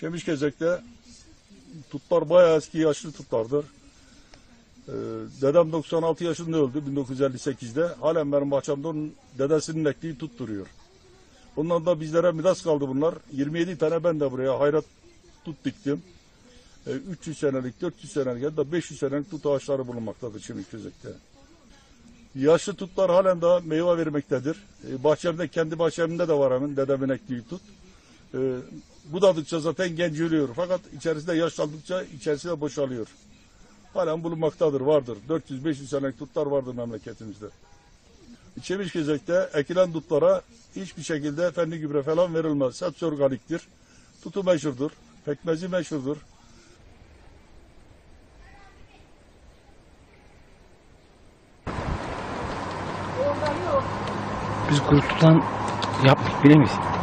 Çemişkezek'te tutlar bayağı eski yaşlı tutlardır. Ee, dedem 96 yaşında öldü 1958'de. Halen benim bahçemde onun dedesinin ektiği tut duruyor. Ondan da bizlere miras kaldı bunlar. 27 tane ben de buraya hayrat tut diktim. Ee, 300 senelik, 400 senelik ya da 500 senelik tut ağaçları bulunmaktadır Çemişkezek'te. Yaşlı tutlar halen daha meyve vermektedir. Ee, bahçemde, kendi bahçemde de var hemen dedemin ektiği tut. Ee, budadıkça zaten genç ölüyor. Fakat içerisinde yaşlandıkça içerisi de boşalıyor. Halen bulunmaktadır, vardır. 400-500 senelik tutlar vardır memleketimizde. Çemişgezek'te ekilen dutlara hiçbir şekilde fenli gübre falan verilmez. Hepsi organiktir. Tutu meşhurdur. Pekmezi meşhurdur. Biz gruptan yaptık bilir miyiz?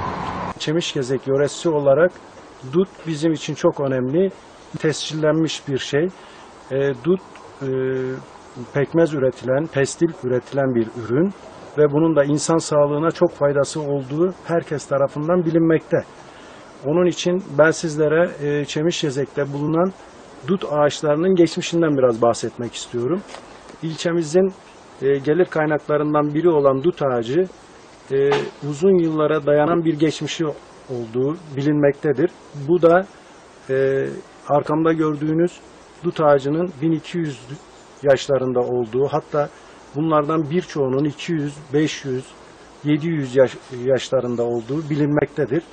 Çemişgezek yöresi olarak dut bizim için çok önemli. Tescillenmiş bir şey. E, dut e, pekmez üretilen, pestil üretilen bir ürün ve bunun da insan sağlığına çok faydası olduğu herkes tarafından bilinmekte. Onun için ben sizlere e, Çemişgezek'te bulunan dut ağaçlarının geçmişinden biraz bahsetmek istiyorum. İlçemizin e, gelir kaynaklarından biri olan dut ağacı e, uzun yıllara dayanan bir geçmişi olduğu bilinmektedir. Bu da e, arkamda gördüğünüz dut ağacının 1200 yaşlarında olduğu hatta bunlardan birçoğunun 200, 500, 700 yaş, yaşlarında olduğu bilinmektedir.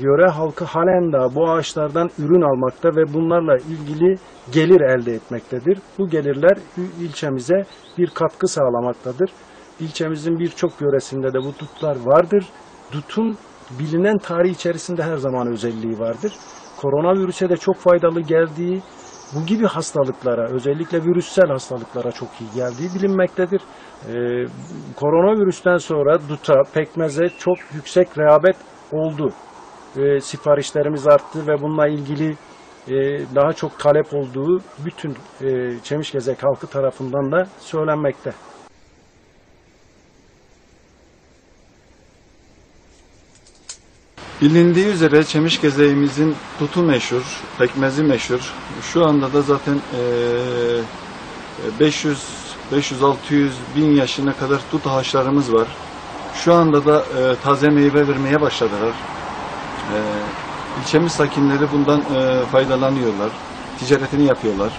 Yöre halkı halen daha bu ağaçlardan ürün almakta ve bunlarla ilgili gelir elde etmektedir. Bu gelirler ilçemize bir katkı sağlamaktadır. İlçemizin birçok yöresinde de bu dutlar vardır. Dutun bilinen tarih içerisinde her zaman özelliği vardır. Koronavirüse de çok faydalı geldiği, bu gibi hastalıklara, özellikle virüssel hastalıklara çok iyi geldiği bilinmektedir. Ee, koronavirüsten sonra duta, pekmeze çok yüksek rehabet oldu. Ee, siparişlerimiz arttı ve bununla ilgili e, daha çok talep olduğu bütün e, Çemişgezek halkı tarafından da söylenmekte. Bilindiği üzere çemiş gezeğimizin tutu meşhur, pekmezi meşhur. Şu anda da zaten eee, 500 500-600 bin yaşına kadar tut ağaçlarımız var. Şu anda da taze meyve vermeye başladılar. Eee ilçemiz sakinleri bundan faydalanıyorlar. Ticaretini yapıyorlar.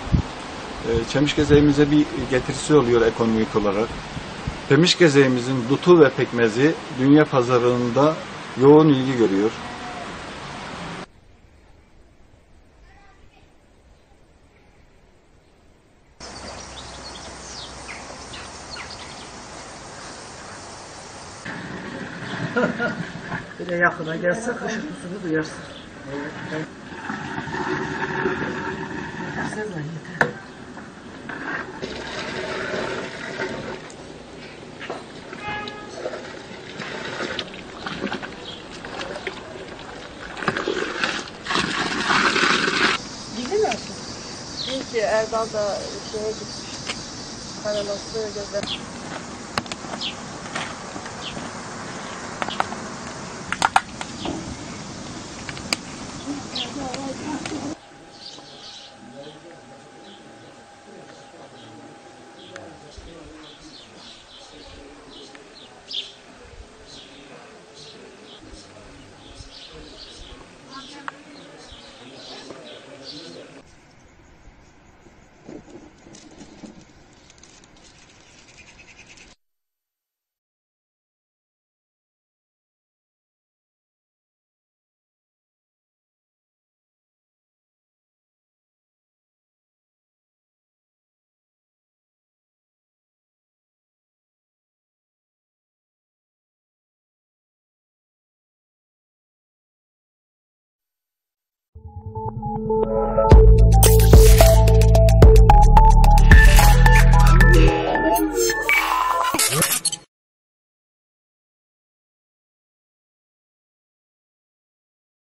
Eee çemiş gezeğimize bir getirisi oluyor ekonomik olarak. Çemiş gezeğimizin dutu ve pekmezi dünya pazarında yoğun ilgi görüyor. Bir de yakına gelse hışırtısını duyarsın. Sen de yeter. Erdal da şeye gitmiş. Karaması gözler.